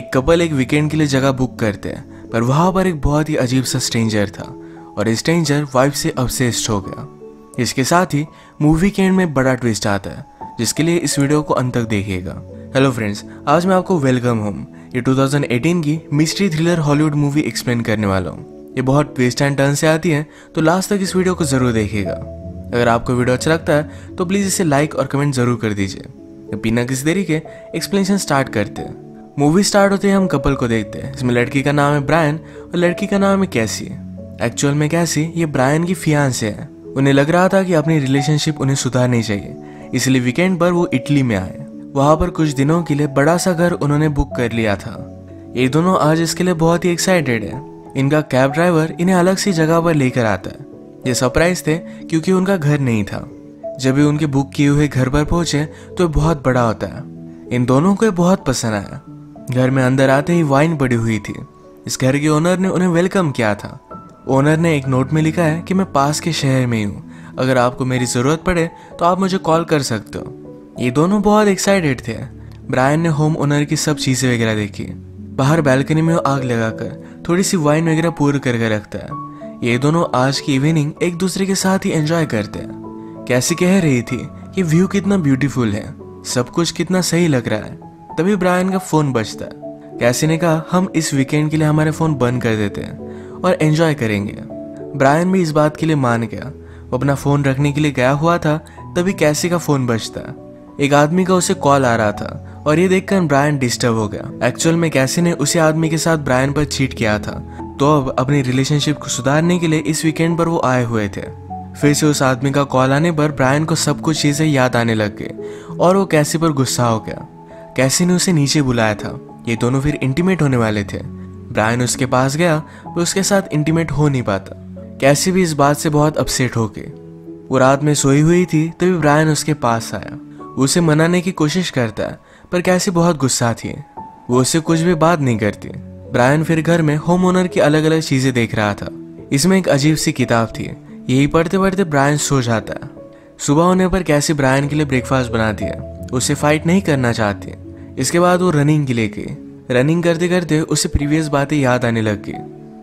एक कपल एक वीकेंड के लिए जगह बुक करते हैं, पर वहाँ पर एक बहुत ही अजीब सा स्ट्रेंजर था, और स्ट्रेंजर वाइफ से अबसेस्ड हो गया। इसके साथ ही मूवी के एंड में बड़ा ट्विस्ट आता है, जिसके लिए इस वीडियो को अंत तक देखिएगा। हेलो फ्रेंड्स आज मैं आपको वेलकम होम ये 2018 की mystery thriller Hollywood movie explain करने वाला हूँ। ये बहुत ट्विस्ट एंड टर्न से आती है तो लास्ट तक इस वीडियो को ज़रूर देखिएगा। अगर आपको वीडियो अच्छा लगता है तो प्लीज़ इसे लाइक और कमेंट ज़रूर कर दीजिए। बिना किसी देरी के एक्सप्लेनेशन स्टार्ट करते हैं। मूवी स्टार्ट होते ही हम कपल को देखते हैं इसमें लड़की का नाम है ब्रायन और लड़की का नाम है कैसी एक्चुअल में कैसी ये ब्रायन की फियांस है। उन्हें लग रहा था कि अपनी रिलेशनशिप उन्हें सुधारनी चाहिए, इसलिए वीकेंड पर वो इटली में आए। वहाँ पर कुछ दिनों के लिए बड़ा सा घर उन्होंने बुक कर लिया था। ये दोनों आज इसके लिए बहुत ही एक्साइटेड है। इनका कैब ड्राइवर इन्हें अलग सी जगह पर लेकर आता है। ये सरप्राइज़ थे, क्योंकि उनका घर नहीं था। जब भी उनके बुक किए हुए घर पर पहुँचे तो बहुत बड़ा होता है। इन दोनों को बहुत पसंद आया। घर में अंदर आते ही वाइन पड़ी हुई थी। इस घर के ओनर ने उन्हें वेलकम किया था। ओनर ने एक नोट में लिखा है कि मैं पास के शहर में ही हूँ। अगर आपको मेरी ज़रूरत पड़े तो आप मुझे कॉल कर सकते हो। ये दोनों बहुत एक्साइटेड थे। ब्रायन ने होम ओनर की सब चीज़ें वगैरह देखी। बाहर बैल्कनी में आग लगाकर थोड़ी सी वाइन वगैरह पूर करके रखता है। ये दोनों आज की इवनिंग एक दूसरे के साथ ही एंजॉय करते हैं। कैसी कह रही थी कि व्यू कितना ब्यूटीफुल है। सब कुछ कितना सही लग रहा है। तभी ब्रायन का फ़ोन बजता है। कैसी ने कहा, हम इस वीकेंड के लिए हमारे फ़ोन बंद कर देते हैं और एंजॉय करेंगे। ब्रायन भी इस बात के लिए मान गया। वो अपना फ़ोन रखने के लिए गया हुआ था, तभी कैसी का फ़ोन बजता एक आदमी का उसे कॉल आ रहा था और ये देखकर ब्रायन डिस्टर्ब हो गया। एक्चुअल में कैसी ने उसी आदमी के साथ ब्रायन पर चीट किया था। तो अब अपनी रिलेशनशिप को सुधारने के लिए इस वीकेंड पर वो आए हुए थे। फिर से उस आदमी का कॉल आने पर ब्रायन को सब कुछ चीज़ें याद आने लग गई और वो कैसी पर गुस्सा हो गया। कैसी ने उसे नीचे बुलाया था? ये दोनों फिर इंटीमेट होने वाले थे। ब्रायन उसके पास गया, पर उसके साथ इंटीमेट हो नहीं पाता। कैसी भी इस बात से बहुत अपसेट हो गई वो रात में सोई हुई थी, तभी ब्रायन उसके पास आया। उसे मनाने की कोशिश करता है, पर कैसी बहुत गुस्सा थी। वो उससे कुछ भी बात नहीं करती। ब्रायन फिर घर में होम ओनर की अलग अलग चीज़ें देख रहा था। इसमें एक अजीब सी किताब थी। यही पढ़ते पढ़ते ब्रायन सो जाता है। सुबह होने पर कैसी ब्रायन के लिए ब्रेकफास्ट बनाती है उसे फाइट नहीं करना चाहती। इसके बाद वो रनिंग के लिए गई रनिंग करते करते उसे प्रीवियस बातें याद आने लग गई।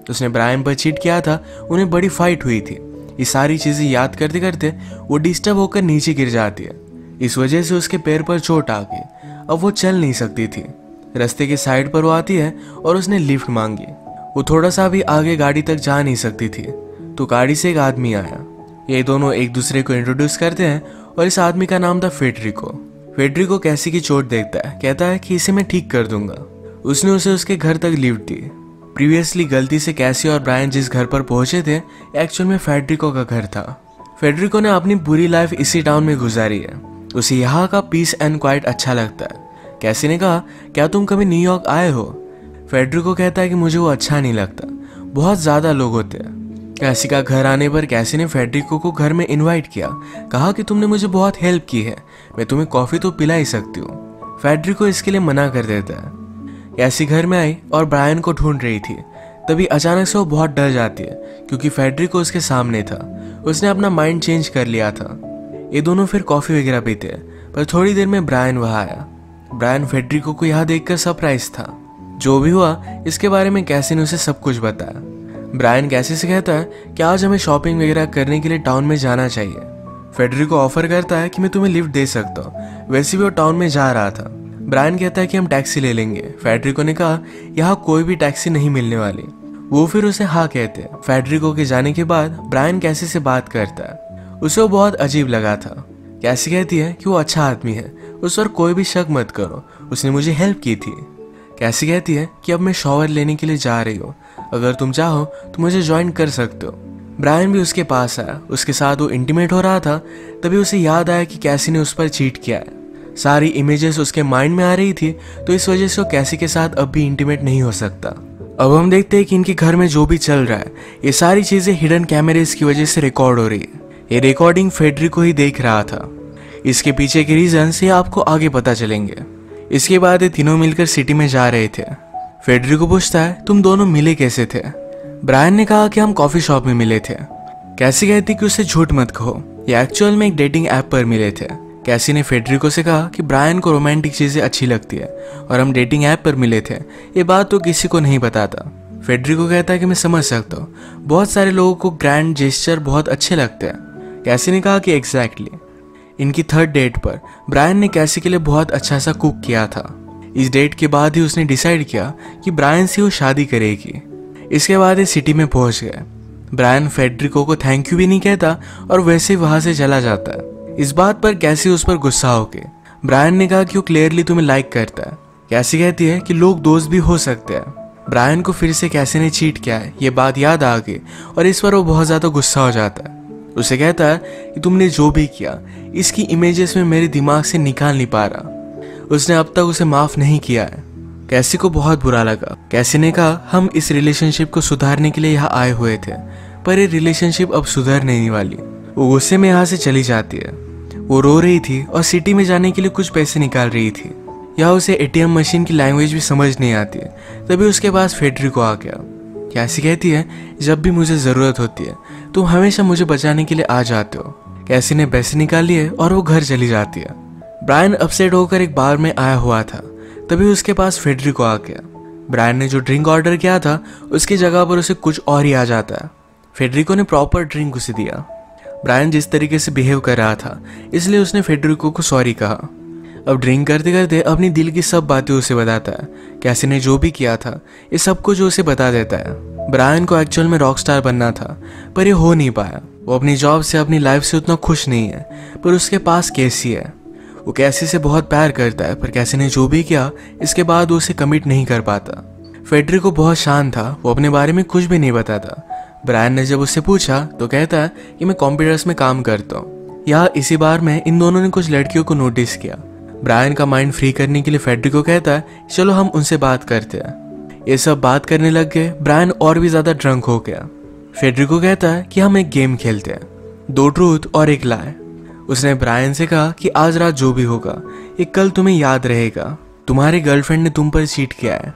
उसने ब्रायन पर चीट किया था, उन्हें बड़ी फाइट हुई थी। ये सारी चीज़ें याद करते करते वो डिस्टर्ब होकर नीचे गिर जाती है। इस वजह से उसके पैर पर चोट आ गई। अब वो चल नहीं सकती थी। रास्ते के साइड पर वो आती है और उसने लिफ्ट मांगी। वो थोड़ा सा भी आगे गाड़ी तक जा नहीं सकती थी। तो गाड़ी से एक आदमी आया। ये दोनों एक दूसरे को इंट्रोड्यूस करते हैं और इस आदमी का नाम था फेडरिको फेडरिको कैसी की चोट देखता है, कहता है कि इसे मैं ठीक कर दूँगा। उसने उसे उसके घर तक लिफ्ट दी। प्रीवियसली गलती से कैसी और ब्रायन जिस घर पर पहुँचे थे एक्चुअल में फेडरिको का घर था। फेडरिको ने अपनी पूरी लाइफ इसी टाउन में गुजारी है। उसे यहाँ का पीस एंड क्वाइट अच्छा लगता है। कैसी ने कहा, क्या तुम कभी न्यूयॉर्क आए हो? फेडरिको कहता है कि मुझे वो अच्छा नहीं लगता। बहुत ज़्यादा लोग होते हैं। कैसी का घर आने पर कैसी ने फेडरिको को घर में इनवाइट किया? कहा कि तुमने मुझे बहुत हेल्प की है। मैं तुम्हें कॉफ़ी तो पिला ही सकती हूँ। फेडरिको इसके लिए मना कर देता है। कैसी घर में आई और ब्रायन को ढूंढ रही थी। तभी अचानक से वो बहुत डर जाती है, क्योंकि फेडरिको उसके सामने था। उसने अपना माइंड चेंज कर लिया था। ये दोनों फिर कॉफ़ी वगैरह पीते पर थोड़ी देर में ब्रायन वहाँ आया। ब्रायन फेडरिको को यहाँ देखकर सरप्राइज़ था। जो भी हुआ, इसके बारे में कैसी ने उसे सब कुछ बताया। ब्रायन कैसे से कहता है कि आज हमें शॉपिंग वगैरह करने के लिए टाउन में जाना चाहिए? फेडरिको ऑफ़र करता है कि मैं तुम्हें लिफ्ट दे सकता हूँ। वैसे भी वो टाउन में जा रहा था। ब्रायन कहता है कि हम टैक्सी ले लेंगे। फेडरिको ने कहा, यहाँ कोई भी टैक्सी नहीं मिलने वाली। वो फिर उसे हाँ कहते हैं। फेडरिको के जाने के बाद ब्रायन कैसी से बात करता है? उसे वो बहुत अजीब लगा था। कैसी कहती है कि वो अच्छा आदमी है। उस पर कोई भी शक मत करो। उसने मुझे हेल्प की थी। कैसी कहती है कि अब मैं शॉवर लेने के लिए जा रही हूँ। अगर तुम चाहो तो मुझे ज्वाइन कर सकते हो। ब्रायन भी उसके पास आया उसके साथ वो इंटीमेट हो रहा था। तभी उसे याद आया कि कैसी ने उस पर चीट किया है। सारी इमेजेस उसके माइंड में आ रही थी तो इस वजह से वो कैसी के साथ अब भी इंटीमेट नहीं हो सकता। अब हम देखते हैं कि इनके घर में जो भी चल रहा है, ये सारी चीज़ें हिडन कैमरेज की वजह से रिकॉर्ड हो रही है। ये रिकॉर्डिंग फेडरी को ही देख रहा था। इसके पीछे के रीजन से आपको आगे पता चलेंगे। इसके बाद ये तीनों मिलकर सिटी में जा रहे थे। फेडरिको पूछता है, तुम दोनों मिले कैसे थे? ब्रायन ने कहा कि हम कॉफ़ी शॉप में मिले थे। कैसी कहती कि उसे झूठ मत कहो। ये एक्चुअल में एक डेटिंग ऐप पर मिले थे। कैसी ने फेडरिको से कहा कि ब्रायन को रोमांटिक चीज़ें अच्छी लगती है और हम डेटिंग ऐप पर मिले थे। ये बात तो किसी को नहीं बताता। फेडरिको कहता है कि मैं समझ सकता हूँ। बहुत सारे लोगों को ग्रैंड जेस्चर बहुत अच्छे लगते हैं। कैसी ने कहा कि एग्जैक्टली exactly. इनकी थर्ड डेट पर, ब्रायन ने कैसी के लिए बहुत अच्छा सा कुक किया था। इस डेट के बाद ही उसने डिसाइड किया कि ब्रायन से वो शादी करेगी। इसके बाद ये सिटी में पहुँच गए। ब्रायन फेडरिको को थैंक यू भी नहीं कहता और वैसे ही वहाँ से चला जाता है। इस बात पर कैसी उस पर गुस्सा होके। ब्रायन ने कहा कि वो क्लियरली तुम्हें लाइक करता है। कैसी कहती है कि लोग दोस्त भी हो सकते हैं। ब्रायन को फिर से कैसे ने चीट किया है, ये बात याद आ गई और इस पर वो बहुत ज़्यादा गुस्सा हो जाता है। उसे कहता है कि तुमने जो भी किया, इसकी इमेजेस में मेरे दिमाग से निकाल नहीं पा रहा। उसने अब तक उसे माफ़ नहीं किया है। कैसी को बहुत बुरा लगा। कैसी ने कहा, हम इस रिलेशनशिप को सुधारने के लिए यहाँ आए हुए थे, पर ये रिलेशनशिप अब सुधर नहीं वाली वो गुस्से में यहाँ से चली जाती है। वो रो रही थी और सिटी में जाने के लिए कुछ पैसे निकाल रही थी। या उसे एटीएम मशीन की लैंग्वेज भी समझ नहीं आती तभी उसके पास फेडरिको आ गया। कैसी कहती है, जब भी मुझे ज़रूरत होती है, तुम हमेशा मुझे बचाने के लिए आ जाते हो। कैसी ने पैसे निकाल लिए और वो घर चली जाती है। ब्रायन अपसेट होकर एक बार में आया हुआ था। तभी उसके पास फेडरिको आ गया। ब्रायन ने जो ड्रिंक ऑर्डर किया था, उसकी जगह पर उसे कुछ और ही आ जाता है। फेडरिको ने प्रॉपर ड्रिंक उसे दिया। ब्रायन जिस तरीके से बिहेव कर रहा था, इसलिए उसने फेडरिको को सॉरी कहा। अब ड्रिंक करते करते अपनी दिल की सब बातें उसे बताता है। कैसे ने जो भी किया था, ये सब कुछ उसे बता देता है। ब्रायन को एक्चुअल में रॉक स्टार बनना था, पर ये हो नहीं पाया। वो अपनी जॉब से, अपनी लाइफ से उतना खुश नहीं है, पर उसके पास कैसी है? वो कैसी से बहुत प्यार करता है, पर कैसे ने जो भी किया, इसके बाद उसे कमिट नहीं कर पाता। फेडरी को बहुत शांत था, वो अपने बारे में कुछ भी नहीं बताता। ब्रायन ने जब उससे पूछा तो कहता है कि मैं कंप्यूटर्स में काम करता हूँ। यहाँ इसी बार में इन दोनों ने कुछ लड़कियों को नोटिस किया। ब्रायन का माइंड फ्री करने के लिए फेडरिको कहता है, चलो हम उनसे बात करते हैं। ये सब बात करने लग गए। ब्रायन और भी ज़्यादा ड्रंक हो गया। फेडरिको कहता है कि हम एक गेम खेलते हैं। दो ट्रूथ और एक लाए उसने ब्रायन से कहा कि आज रात जो भी होगा, ये कल तुम्हें याद रहेगा। तुम्हारी गर्लफ्रेंड ने तुम पर चीट किया है।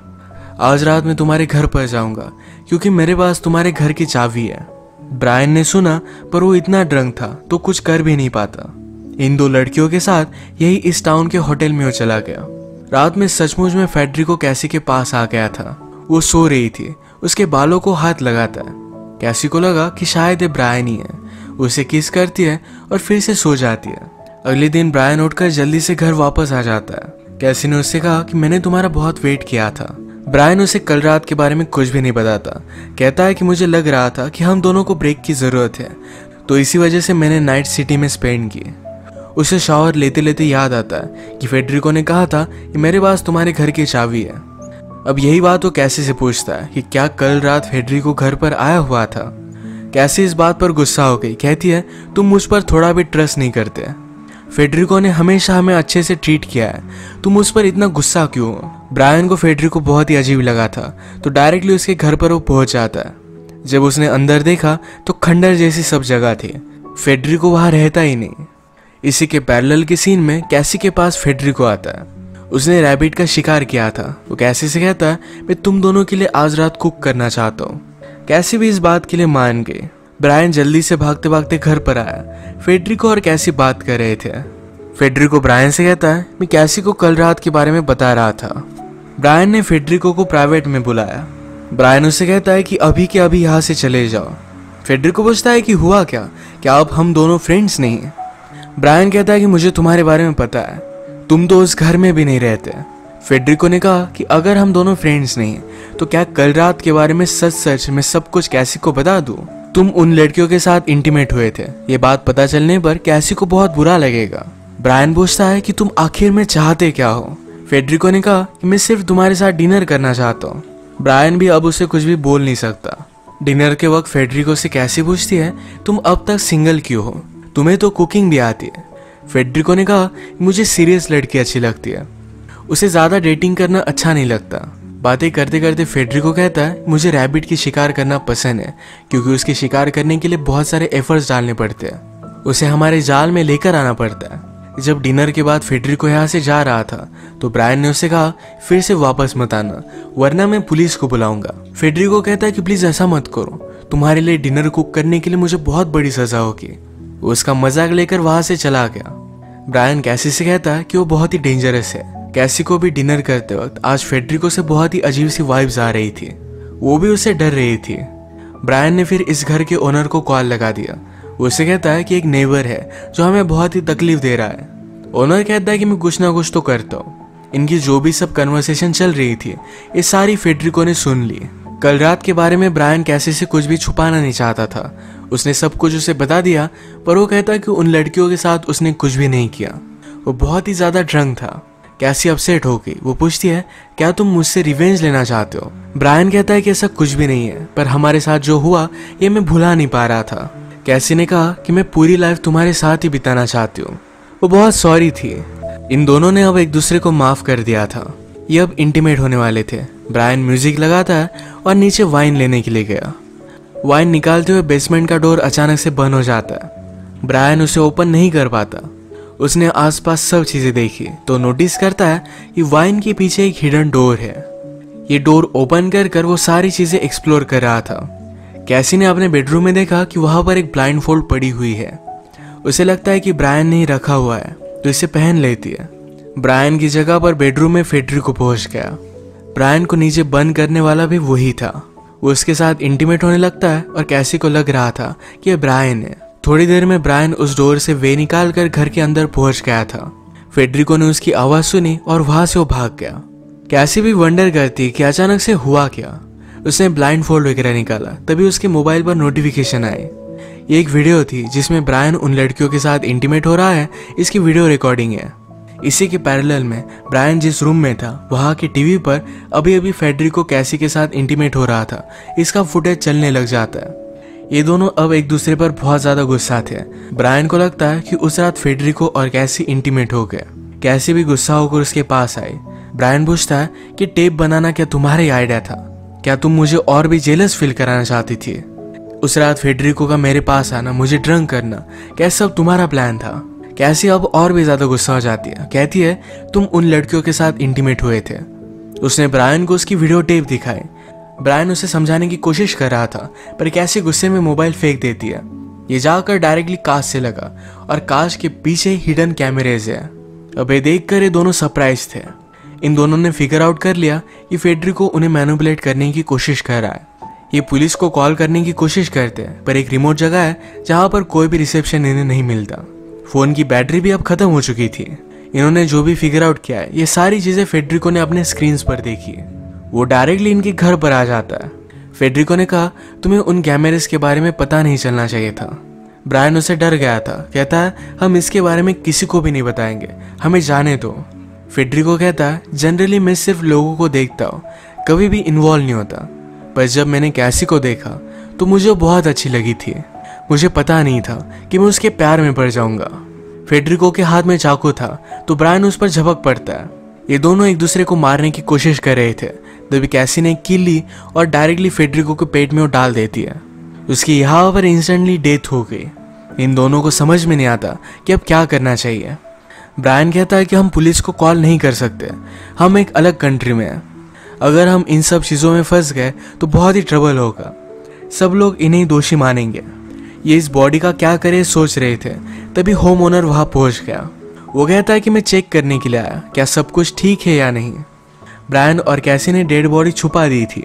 आज रात मैं तुम्हारे घर पर जाऊँगा, क्योंकि मेरे पास तुम्हारे घर की चाबी है। ब्रायन ने सुना, पर वो इतना ड्रंक था तो कुछ कर भी नहीं पाता। इन दो लड़कियों के साथ यही इस टाउन के होटल में वो चला गया। रात में सचमुच में फेडरिको कैसी के पास आ गया था। वो सो रही थी, उसके बालों को हाथ लगाता है। कैसी को लगा कि शायद ये ब्रायन ही है। उसे किस करती है और फिर से सो जाती है। अगले दिन ब्रायन उठकर जल्दी से घर वापस आ जाता है। कैसी ने उससे कहा कि मैंने तुम्हारा बहुत वेट किया था। ब्रायन उसे कल रात के बारे में कुछ भी नहीं बताता। कहता है कि मुझे लग रहा था कि हम दोनों को ब्रेक की ज़रूरत है। तो इसी वजह से मैंने नाइट सिटी में स्पेंड की। उसे शावर लेते लेते याद आता है कि फेडरिको ने कहा था कि मेरे पास तुम्हारे घर की चाबी है। अब यही बात वो कैसे से पूछता है कि क्या कल रात फेडरिको घर पर आया हुआ था? कैसे इस बात पर गुस्सा हो गई? कहती है, तुम मुझ पर थोड़ा भी ट्रस्ट नहीं करते। फेडरिको ने हमेशा हमें अच्छे से ट्रीट किया है। तुम उस पर इतना गुस्सा क्यों ब्रायन को फेडरिको बहुत ही अजीब लगा था। तो डायरेक्टली उसके घर पर वो पहुँच जाता है। जब उसने अंदर देखा तो खंडर जैसी सब जगह थी। फेडरिको वहाँ रहता ही नहीं। इसी के पैरेलल के सीन में कैसी के पास फेडरिको आता है। उसने रैबिट का शिकार किया था। वो कैसी से कहता है, मैं तुम दोनों के लिए आज रात कुक करना चाहता हूँ। कैसी भी इस बात के लिए मान गई। ब्रायन जल्दी से भागते भागते घर पर आया। फेडरिको और कैसी बात कर रहे थे? फेडरिको ब्रायन से कहता है, मैं कैसी को कल रात के बारे में बता रहा था? ब्रायन ने फेडरिको को प्राइवेट में बुलाया। ब्रायन उससे कहता है कि अभी के अभी यहाँ से चले जाओ। फेडरिको पूछता है कि हुआ क्या? क्या अब हम दोनों फ्रेंड्स नहीं ब्रायन कहता है कि मुझे तुम्हारे बारे में पता है। तुम तो उस घर में भी नहीं रहते। फेडरिको ने कहा कि अगर हम दोनों फ्रेंड्स नहीं तो क्या कल रात के बारे में सच सच मैं सब कुछ कैसी को बता दूँ? तुम उन लड़कियों के साथ इंटीमेट हुए थे। ये बात पता चलने पर कैसी को बहुत बुरा लगेगा। ब्रायन पूछता है कि तुम आखिर में चाहते क्या हो? फेडरिको ने कहा कि मैं सिर्फ़ तुम्हारे साथ डिनर करना चाहता हूँ। ब्रायन भी अब उसे कुछ भी बोल नहीं सकता। डिनर के वक्त फेडरिको से कैसी पूछती है, तुम अब तक सिंगल क्यों हो? तुम्हें तो कुकिंग भी आती है। फेडरिको ने कहा मुझे सीरियस लड़की अच्छी लगती है। उसे ज़्यादा डेटिंग करना अच्छा नहीं लगता। बातें करते करते फेडरिको कहता है, मुझे रैबिट की शिकार करना पसंद है, क्योंकि उसकी शिकार करने के लिए बहुत सारे एफर्ट्स डालने पड़ते हैं। उसे हमारे जाल में लेकर आना पड़ता है। जब डिनर के बाद फेडरिको यहाँ से जा रहा था तो ब्रायन ने उसे कहा, फिर से वापस मत आना, वरना मैं पुलिस को बुलाऊँगा। फेडरिको कहता है कि, प्लीज़ ऐसा मत करो, तुम्हारे लिए डिनर कुक करने के लिए मुझे बहुत बड़ी सजा होगी। उसका मज़ाक लेकर वहाँ से चला गया। ब्रायन कैसी से कहता है कि वो बहुत ही डेंजरस है। कैसी को भी डिनर करते वक्त आज फेड्रिको से बहुत ही अजीब सी वाइब्स आ रही थी। वो भी उसे डर रही थी। ब्रायन ने फिर इस घर के ओनर को कॉल लगा दिया। उसे कहता है कि एक नेबर है जो हमें बहुत ही तकलीफ़ दे रहा है। ओनर कहता है कि मैं कुछ ना कुछ तो करता हूँ। इनकी जो भी सब कन्वर्सेशन चल रही थी, ये सारी फेड्रिको ने सुन ली। कल रात के बारे में ब्रायन कैसे से कुछ भी छुपाना नहीं चाहता था। उसने सब कुछ उसे बता दिया, पर वो कहता कि उन लड़कियों के साथ उसने कुछ भी नहीं किया। वो बहुत ही ज़्यादा ड्रंक था। कैसी अपसेट हो गई वो पूछती है, क्या तुम मुझसे रिवेंज लेना चाहते हो? ब्रायन कहता है कि ऐसा कुछ भी नहीं है, पर हमारे साथ जो हुआ, ये मैं भुला नहीं पा रहा था। कैसी ने कहा कि मैं पूरी लाइफ तुम्हारे साथ ही बिताना चाहती हूँ। वो बहुत सॉरी थी। इन दोनों ने अब एक दूसरे को माफ़ कर दिया था। ये अब इंटीमेट होने वाले थे। ब्रायन म्यूज़िक लगाता है और नीचे वाइन लेने के लिए गया। वाइन निकालते हुए बेसमेंट का डोर अचानक से बंद हो जाता है। ब्रायन उसे ओपन नहीं कर पाता। उसने आसपास सब चीज़ें देखी। तो नोटिस करता है कि वाइन के पीछे एक हिडन डोर है। ये डोर ओपन कर कर वो सारी चीज़ें एक्सप्लोर कर रहा था। कैसी ने अपने बेडरूम में देखा कि वहाँ पर एक ब्लाइंड फोल्ड पड़ी हुई है। उसे लगता है कि ब्रायन ने रखा हुआ है तो इसे पहन लेती है। ब्रायन की जगह पर बेडरूम में फेडरी को पहुँच गया। ब्रायन को नीचे बंद करने वाला भी वही था। वो उसके साथ इंटीमेट होने लगता है और कैसी को लग रहा था कि यह ब्रायन है। थोड़ी देर में ब्रायन उस डोर से वे निकाल कर घर के अंदर पहुँच गया था। फेडरिको ने उसकी आवाज़ सुनी और वहाँ से वो भाग गया। कैसी भी वंडर करती कि अचानक से हुआ क्या? उसने ब्लाइंड फोल्ड वगैरह निकाला, तभी उसके मोबाइल पर नोटिफिकेशन आए ये एक वीडियो थी जिसमें ब्रायन उन लड़कियों के साथ इंटीमेट हो रहा है, इसकी वीडियो रिकॉर्डिंग है। इसी के पैरेलल में ब्रायन जिस रूम में था, वहाँ के टीवी पर अभी अभी फेडरिको कैसी के साथ इंटीमेट हो रहा था, इसका फुटेज चलने लग जाता है। ये दोनों अब एक दूसरे पर बहुत ज़्यादा गुस्सा थे। ब्रायन को लगता है कि उस रात फेडरिको और कैसी इंटीमेट हो गया। कैसी भी गुस्सा होकर उसके पास आई। ब्रायन पूछता है कि टेप बनाना क्या तुम्हारा ही आइडिया था? क्या तुम मुझे और भी जेलस फील कराना चाहती थी? उस रात फेडरिको का मेरे पास आना, मुझे ड्रंक करना क्या सब तुम्हारा प्लान था? कैसी अब और भी ज़्यादा गुस्सा हो जाती है? कहती है, तुम उन लड़कियों के साथ इंटीमेट हुए थे। उसने ब्रायन को उसकी वीडियो टेप दिखाई। ब्रायन उसे समझाने की कोशिश कर रहा था, पर कैसे गुस्से में मोबाइल फेंक देती है। ये जाकर डायरेक्टली काश से लगा, और काश के पीछे हिडन कैमरेज है। अब ये देख ये दोनों सरप्राइज़ थे। इन दोनों ने फिगर आउट कर लिया कि फेडरिको उन्हें मैनुपुलेट करने की कोशिश कर रहा है। ये पुलिस को कॉल करने की कोशिश करते हैं, पर एक रिमोट जगह है, जहाँ पर कोई भी रिसेप्शन इन्हें नहीं मिलता। फ़ोन की बैटरी भी अब खत्म हो चुकी थी। इन्होंने जो भी फिगर आउट किया है, ये सारी चीज़ें फेडरिको ने अपने स्क्रीन पर देखी वो डायरेक्टली इनके घर पर आ जाता है। फेडरिको ने कहा, तुम्हें उन कैमरेज के बारे में पता नहीं चलना चाहिए था। ब्रायन उसे डर गया था। कहता है, हम इसके बारे में किसी को भी नहीं बताएँगे। हमें जाने दो। फेडरिको कहता है जनरली मैं सिर्फ़ लोगों को देखता हूँ। कभी भी इन्वॉल्व नहीं होता। पर जब मैंने कैसी को देखा तो मुझे बहुत अच्छी लगी थी। मुझे पता नहीं था कि मैं उसके प्यार में पड़ जाऊँगा। फेडरिको के हाथ में चाकू था तो ब्रायन उस पर झपक पड़ता है। ये दोनों एक दूसरे को मारने की कोशिश कर रहे थे। तभी कैसी ने किल ली और डायरेक्टली फेडरिको के पेट में वो डाल देती है। उसकी यहाँ पर इंस्टेंटली डेथ हो गई। इन दोनों को समझ में नहीं आता कि अब क्या करना चाहिए। ब्रायन कहता है कि हम पुलिस को कॉल नहीं कर सकते। हम एक अलग कंट्री में हैं। अगर हम इन सब चीज़ों में फंस गए तो बहुत ही ट्रबल होगा। सब लोग इन्हें दोषी मानेंगे। ये इस बॉडी का क्या करे सोच रहे थे। तभी होम ओनर वहाँ पहुँच गया। वो कहता है कि मैं चेक करने के लिए आया। क्या सब कुछ ठीक है या नहीं? ब्रायन और कैसी ने डेड बॉडी छुपा दी थी।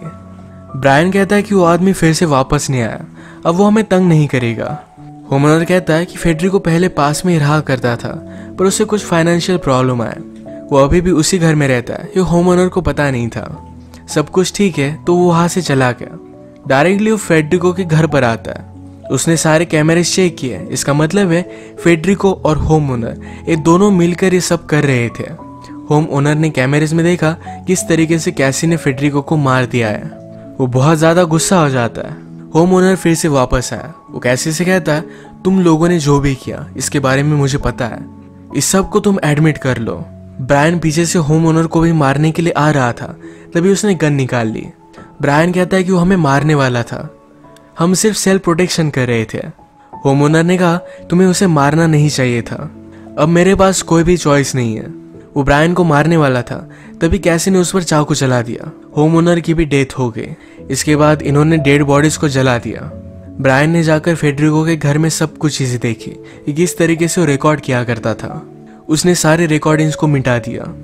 ब्रायन कहता है कि वो आदमी फिर से वापस नहीं आया। अब वो हमें तंग नहीं करेगा। होमनर कहता है कि फेडरी को पहले पास में रहा करता था, पर उसे कुछ फाइनेंशियल प्रॉब्लम आया वो अभी भी उसी घर में रहता है, ये होम ओनर को पता नहीं था। सब कुछ ठीक है तो वो वहाँ से चला गया। डायरेक्टली वो फेडरिको के घर पर आता है। उसने सारे कैमरे चेक किए। इसका मतलब है, फेडरिको और होम ओनर ये दोनों मिलकर ये सब कर रहे थे। होम ओनर ने कैमरेज में देखा किस तरीके से कैसी ने फेडरिको को मार दिया है। वो बहुत ज़्यादा गुस्सा हो जाता है। होम ओनर फिर से वापस आया। वो कैसी से कहता है तुम लोगों ने जो भी किया, इसके बारे में मुझे पता है। इस सबको तुम एडमिट कर लो। ब्रायन पीछे से होम ओनर को भी मारने के लिए आ रहा था। तभी उसने गन निकाल ली। ब्रायन कहता है कि वो हमें मारने वाला था। हम सिर्फ़ सेल्फ प्रोटेक्शन कर रहे थे। होम ओनर ने कहा, तुम्हें उसे मारना नहीं चाहिए था। अब मेरे पास कोई भी चॉइस नहीं है। वो ब्रायन को मारने वाला था, तभी कैसे ने उस पर चाकू चला दिया। होम ओनर की भी डेथ हो गई। इसके बाद इन्होंने डेड बॉडीज को जला दिया। ब्रायन ने जाकर फेडरिको के घर में सब कुछ चीज़ें देखी, कि किस तरीके से वो रिकॉर्ड किया करता था। उसने सारे रिकॉर्डिंग्स को मिटा दिया।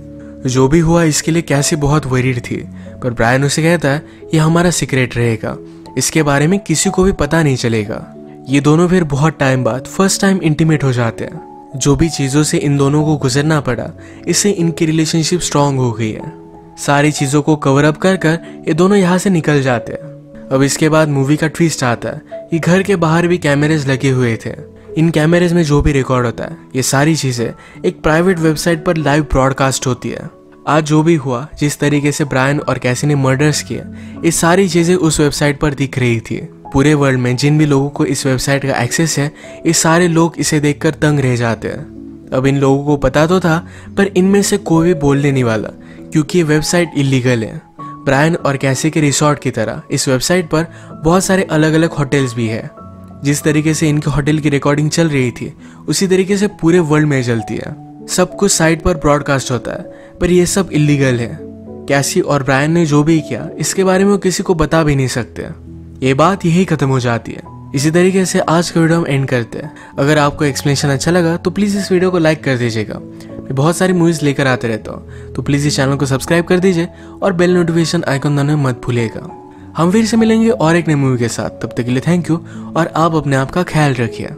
जो भी हुआ, इसके लिए कैसी बहुत वरीड थी। पर ब्रायन उसे कहता है, ये हमारा सीक्रेट रहेगा। इसके बारे में किसी को भी पता नहीं चलेगा। ये दोनों फिर बहुत टाइम बाद फ़र्स्ट टाइम इंटीमेट हो जाते हैं। जो भी चीज़ों से इन दोनों को गुजरना पड़ा, इससे इनकी रिलेशनशिप स्ट्रांग हो गई है। सारी चीज़ों को कवर अप कर कर ये दोनों यहाँ से निकल जाते हैं। अब इसके बाद मूवी का ट्विस्ट आता है कि घर के बाहर भी कैमरेज लगे हुए थे। इन कैमरेज में जो भी रिकॉर्ड होता है, ये सारी चीज़ें एक प्राइवेट वेबसाइट पर लाइव ब्रॉडकास्ट होती है। आज जो भी हुआ, जिस तरीके से ब्रायन और कैसी ने मर्डर्स किए, ये सारी चीज़ें उस वेबसाइट पर दिख रही थी। पूरे वर्ल्ड में जिन भी लोगों को इस वेबसाइट का एक्सेस है, ये सारे लोग इसे देखकर तंग रह जाते हैं। अब इन लोगों को पता तो था, पर इनमें से कोई भी बोलने नहीं वाला, क्योंकि ये वेबसाइट इलीगल है। ब्रायन और कैसे के रिसोर्ट की तरह, इस वेबसाइट पर बहुत सारे अलग अलग होटल्स भी है। जिस तरीके से इनके होटल की रिकॉर्डिंग चल रही थी, उसी तरीके से पूरे वर्ल्ड में चलती है। सब कुछ साइट पर ब्रॉडकास्ट होता है, पर यह सब इलीगल है। कैसी और ब्रायन ने जो भी किया, इसके बारे में वो किसी को बता भी नहीं सकते। ये बात यही खत्म हो जाती है। इसी तरीके से आज का वीडियो हम एंड करते हैं। अगर आपको एक्सप्लेनेशन अच्छा लगा तो प्लीज़ इस वीडियो को लाइक कर दीजिएगा। मैं बहुत सारी मूवीज़ लेकर आते रहता हूँ तो प्लीज़ इस चैनल को सब्सक्राइब कर दीजिए और बेल नोटिफिकेशन आइकन दाना मत भूलिएगा। हम फिर से मिलेंगे और एक नई मूवी के साथ। तब तक के लिए थैंक यू और आप अपने आप का ख्याल रखिए।